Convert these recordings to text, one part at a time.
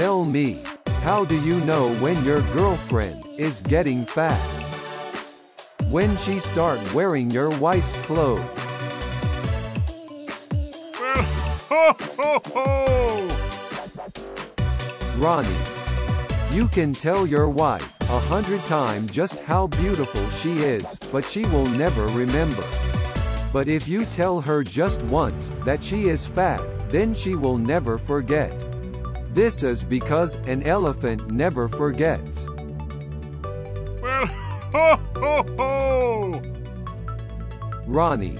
Tell me, how do you know when your girlfriend is getting fat? When she start wearing your wife's clothes. Ho, ho, ho! Ronnie. You can tell your wife a hundred times just how beautiful she is, but she will never remember. But if you tell her just once that she is fat, then she will never forget. This is because an elephant never forgets. Well, ho, ho, ho! Ronnie.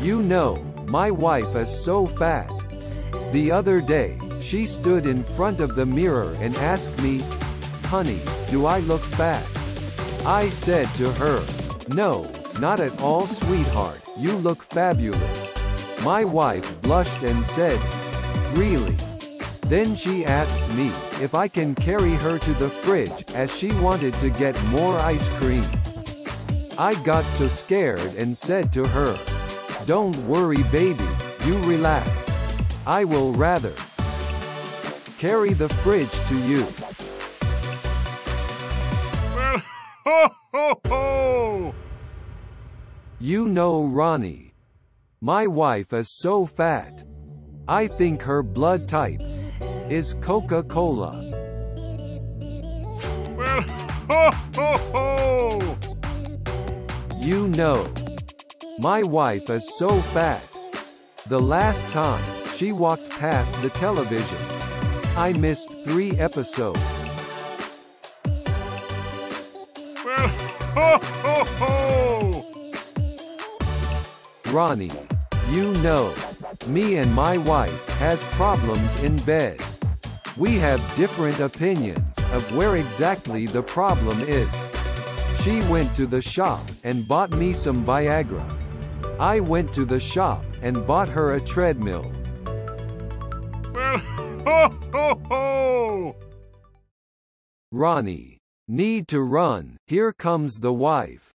You know, my wife is so fat. The other day, she stood in front of the mirror and asked me, Honey, do I look fat? I said to her, No, not at all sweetheart, you look fabulous. My wife blushed and said, Really? Then she asked me if I can carry her to the fridge as she wanted to get more ice cream. I got so scared and said to her, Don't worry baby, you relax. I will rather carry the fridge to you. You know Ronnie. My wife is so fat. I think her blood type is Coca-Cola. Well, ho, ho, ho! You know. My wife is so fat. The last time, she walked past the television. I missed three episodes. Well, ho, ho, ho! Ronnie. You know. Me and my wife has problems in bed. We have different opinions of where exactly the problem is. She went to the shop and bought me some Viagra. I went to the shop and bought her a treadmill. Well, ho, ho, ho! Ronnie. Need to run, here comes the wife.